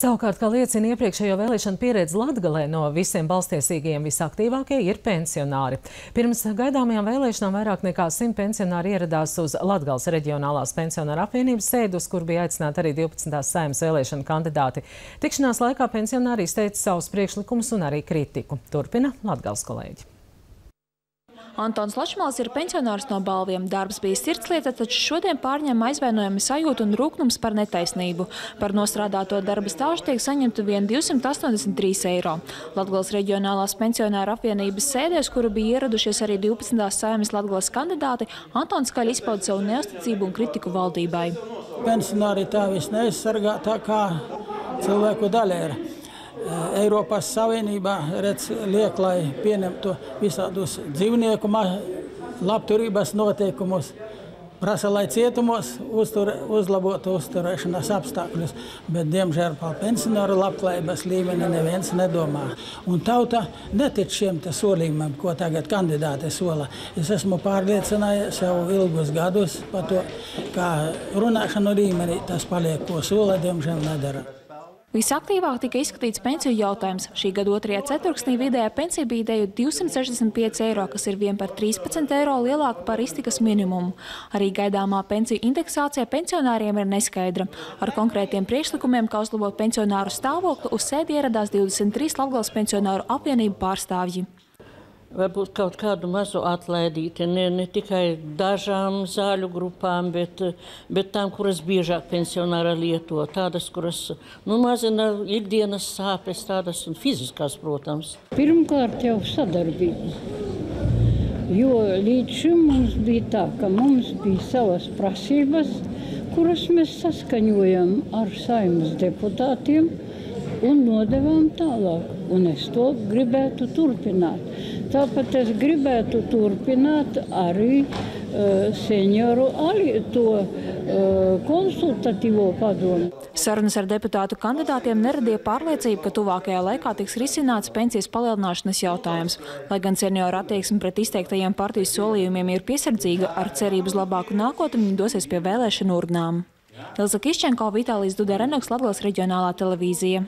Savukārt, kā liecina iepriekšējo vēlēšanu pieredze Latgalē, no visiem balstiesīgajiem visaktīvākie ir pensionāri. Pirms gaidāmajām vēlēšanām vairāk nekā simt pensionāri ieradās uz Latgales reģionālās pensionāra apvienības sēdus, kur bija aicināti arī 12. saimnes vēlēšanu kandidāti. Tikšanās laikā pensionāri izteica savus priekšlikumus un arī kritiku. Turpina Latgales kolēģi. Antons Lačmals ir pensionārs no balviem. Darbs bija sirdslieta, taču šodien pārņem aizvainojami sajūtu un rūknums par netaisnību. Par nostrādāto darba stāžu tiek saņemta vien 283 eiro. Latgales reģionālās pensionāra apvienības sēdēs, kuru bija ieradušies arī 12. saimas Latgales kandidāti, Antons skaļi izpauda savu neusticību un kritiku valdībai. Pensionāri tā viss neaizsargātā kā cilvēku daļa ir. Eiropas Savienībā redz, liek, lai pieņemtu visādus dzīvnieku labturības noteikumus. Prasa, lai cietumos uztur, uzlabotu uzturēšanās apstākļus, bet, diemžēl, par pensionāru labklājības līmeni neviens nedomā. Un tauta netic šiem solījumiem, ko tagad kandidāti sola. Es esmu pārliecinājies jau ilgus gadus par to, kā runāšanu līmenī tas paliek, ko sola, diemžēl nedara. Visaktīvāk tika izskatīts pensiju jautājums. Šī gada otrajā ceturksnī vidējā pensija bija ideju 265 eiro, kas ir vien par 13 eiro lielāka par iztikas minimumu. Arī gaidāmā pensiju indeksācija pensionāriem ir neskaidra. Ar konkrētiem priekšlikumiem, kā uzlabot pensionāru stāvokli, uz sēdi ieradās 23 Latgales pensionāru apvienību pārstāvji varbūt kaut kādu mazu atlaidīti, ne, ne tikai dažām zāļu grupām, bet, bet tām, kuras biežāk pensionāra lieto, tādas, kuras nu, mazina ikdienas sāpes, tādas un fiziskās, protams. Pirmkārt jau sadarbība. Jo līdz šim mums bija tā, ka mums bija savas prasības, kuras mēs saskaņojam ar saimnes deputātiem un nodevām tālāk. Un es to gribētu turpināt. Tāpat es gribētu turpināt arī uh, senioru ali, to uh, konsultatīvo padomu. Sarunas ar deputātu kandidātiem neradīja pārliecību, ka tuvākajā laikā tiks risināts pensijas palielināšanas jautājums. Lai gan senioru attieksme pret izteiktajiem partijas solījumiem ir piesardzīga, ar cerību uz labāku nākotni viņi dosies pie vēlēšanu urnām. Ilza Kiščenko, Vitālijas Duda Renoks, Latgales reģionālā televīzija.